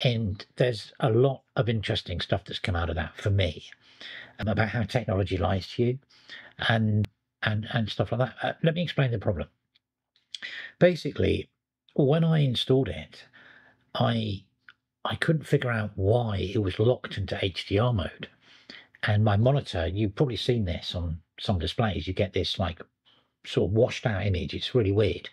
And there's a lot of interesting stuff that's come out of that for me um, about how technology lies to you and and and stuff like that. Uh, let me explain the problem. Basically, when I installed it, I I couldn't figure out why it was locked into HDR mode. And my monitor, you've probably seen this on some displays, you get this like sort of washed out image. It's really weird.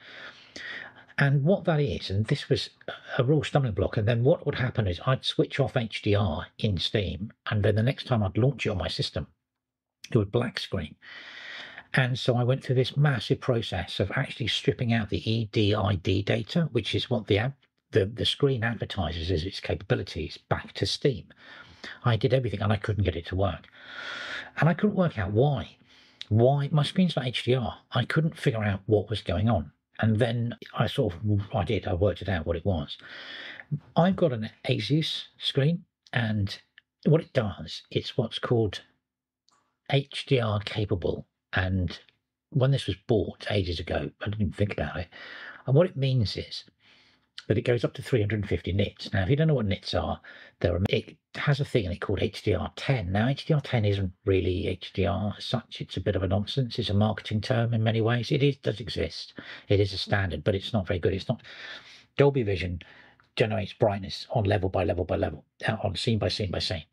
And what that is, and this was a real stumbling block, and then what would happen is I'd switch off HDR in Steam, and then the next time I'd launch it on my system, it would black screen. And so I went through this massive process of actually stripping out the EDID data, which is what the the, the screen advertises as its capabilities, back to Steam. I did everything and I couldn't get it to work. And I couldn't work out why. Why my screen's not HDR. I couldn't figure out what was going on. And then I sort of, I did, I worked it out what it was. I've got an Asus screen, and what it does, it's what's called HDR capable. And when this was bought ages ago, I didn't even think about it. And what it means is that it goes up to 350 nits. Now, if you don't know what nits are, there are, it has a thing in it called HDR10. Now, HDR10 isn't really HDR as such. It's a bit of a nonsense. It's a marketing term in many ways. It is, does exist. It is a standard, but it's not very good. It's not Dolby Vision generates brightness on level by level by level, uh, on scene by scene by scene.